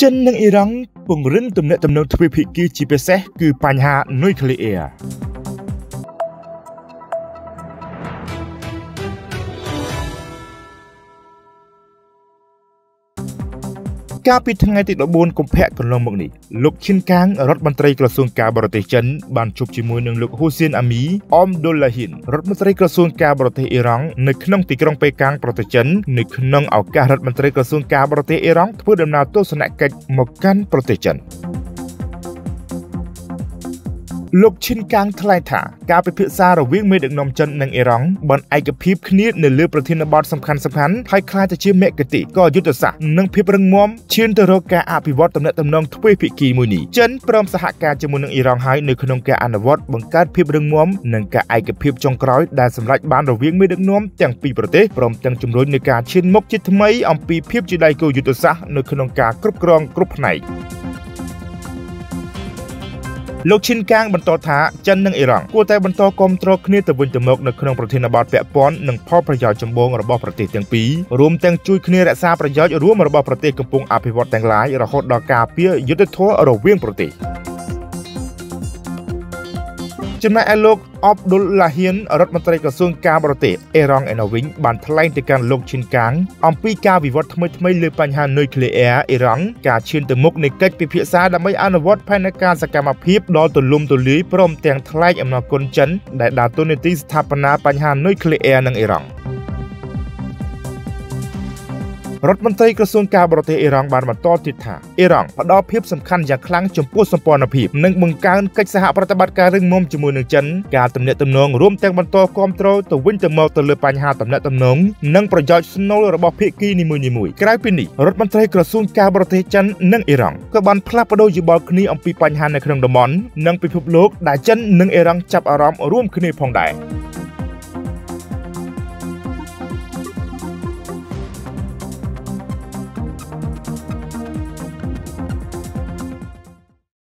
ចិននិងអ៊ីរ៉ង់ពង្រឹងទំនាក់ទំនងទ្វេភាគីជាពិសេសគឺបញ្ហានុយក្លេអ៊ែរ កាលពីថ្ងៃទី14កុម្ភៈកន្លងមកនេះលោកឈិនកាងរដ្ឋមន្ត្រីក្រសួងការបរទេសចិនបានជួបជាមួយនឹងលោកហ៊ូសៀនអាមីអមឌុលឡាហ៊ីនរដ្ឋមន្ត្រីក្រសួងការបរទេសអ៊ីរ៉ង់នៅក្នុងទីក្រុងប៉េកាំងប្រទេសចិននៅក្នុងឱកាសរដ្ឋមន្ត្រីក្រសួងការបរទេសអ៊ីរ៉ង់ធ្វើដំណើរទស្សនកិច្ចមកកាន់ប្រទេសចិន លោកឈិនកាងថ្លែងថាការពិភាក្សារវាងមេដឹកនាំចិននិងអ៊ីរ៉ង់បានឯកភាពគ្នានៅលើប្រធានបទសំខាន់ៗហើយខ្លាចទៅជាមគ្គតិក៏យុទ្ធសាស្ត្រនិងភាពរឹងមាំឈានទៅរកការអភិវឌ្ឍទំនាក់ទំនងទ្វេភាគីមួយនេះចិនព្រមសហការជាមួយនឹងអ៊ីរ៉ង់ហើយនៅក្នុងការអនុវត្តបង្កើតភាពរឹងមាំនិងការឯកភាពចុងក្រោយដែលសម្រេចបានរវាងមេដឹកនាំទាំងពីរប្រទេសព្រមទាំងជំរុញនៃការឈានមុខជាថ្មីអំពីភាពជាដៃគូយុទ្ធសាស្ត្រនៅក្នុងការគ្រប់គ្រងគ្រប់ផ្នែក។ លោកឈិនកាងបន្តថាចិននិងអ៊ីរ៉ង់គួរតែបន្តគាំទ្រគ្នាទៅវិញទៅមកនៅក្នុងប្រធានបទពាក់ព័ន្ធនិងផលប្រយោជន៍ចម្បងរបស់ប្រទេសទាំងពីររួមទាំងជួយគ្នារក្សាប្រយោជន៍រួមរបស់ប្រទេសកំពុងអភិវឌ្ឍទាំងឡាយរហូតដល់ការពារយុទ្ធធម៌រវាងប្រទេស ចំណែកឯលោកអបឌុលឡាហ៊ៀនរដ្ឋមន្ត្រីក្រសួងការបរទេសអេរ៉ង់ឯណូវិញបានថ្លែងទៅកាន់លោកឈិនកាងអំពីការវិវត្តថ្មីថ្មីលើបញ្ហានុយក្លេអ៊ែរអេរ៉ង់ការឈានទៅមុខនៃកិច្ចពិភាក្សាដើម្បីអនុវត្តផែនការសកម្មភាពដ៏ទូលំទូលាយព្រមទាំងថ្លែងអំណរគុណចិនដែលដើរតួនាទីស្ថាបនាបញ្ហានុយក្លេអ៊ែរនឹងអេរ៉ង់ រដ្ឋមន្ត្រីក្រសួងការបរទេសអ៊ីរ៉ង់បានបន្តទៀតថាអ៊ីរ៉ង់ផ្ដល់ភាពសំខាន់យ៉ាងខ្លាំងចំពោះសម្ព័ន្ធភាពនិងបង្កើនកិច្ចសហប្រតិបត្តិការរឹងមាំជាមួយនឹងចិនការទំនាក់ទំនងរួមទាំងបន្តគ្រប់គ្រងទៅវិញទៅមកទៅលើបញ្ហាទំនាក់ទំនងនិងប្រយោជន៍ស្នូលរបស់ភាគីនីមួយៗក្រៅពីនេះរដ្ឋមន្ត្រីក្រសួងការបរទេសចិននិងអ៊ីរ៉ង់ក៏បានផ្លាស់ប្ដូរយោបល់គ្នាអំពីបញ្ហានៅក្នុងតំបន់និងពិភពលោកដែលចិននិងអ៊ីរ៉ង់ចាប់អារម្មណ៍រួមគ្នាផងដែរ